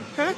Huh?